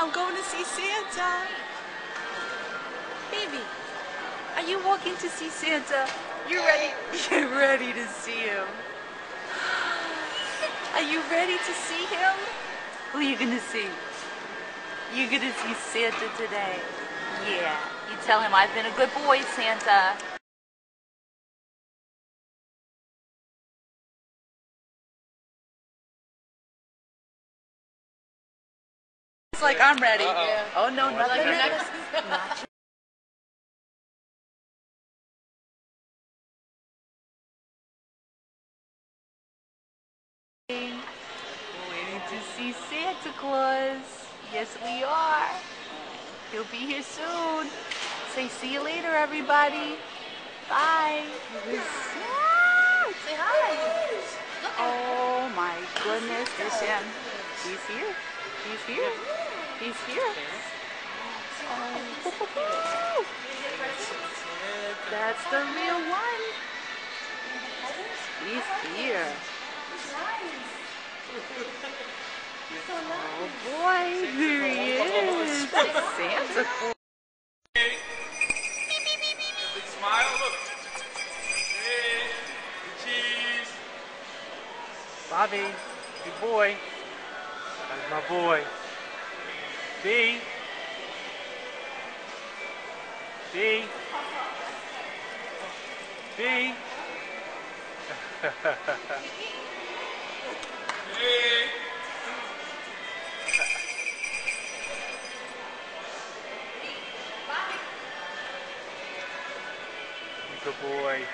I'm going to see Santa. Baby, are you walking to see Santa? You ready? You're ready to see him. Are you ready to see him? Who are you gonna see? You're gonna see Santa today. Yeah. You tell him I've been a good boy, Santa. It's like I'm ready. Oh no, nothing. Not Waiting to see Santa Claus. Yes, we are. He'll be here soon. Say see you later, everybody. Bye. Say hi. Oh my goodness, there's him. He's here. He's here. He's here. That's the real one. He's here. Oh boy, there he is. Santa Claus. Bobby, good boy. That's my boy. B. B. B. Hey. Good boy.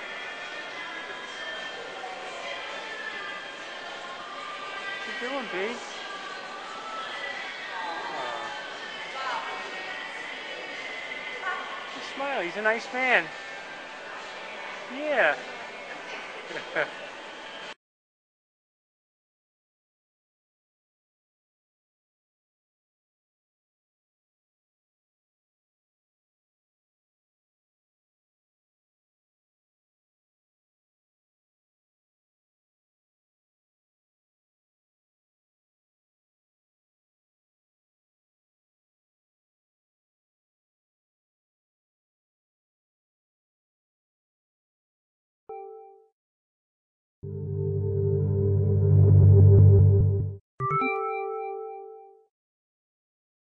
What you doing, B? Smile, he's a nice man. Yeah.